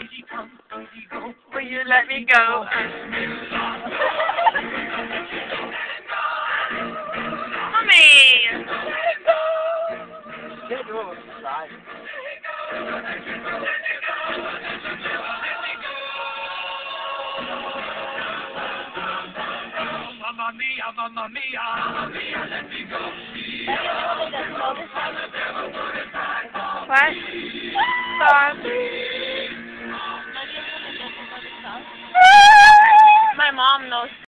Will you let me go? Do it with the side. Mamma mia, mamma mia, mamma mia, let me go. What? Mom knows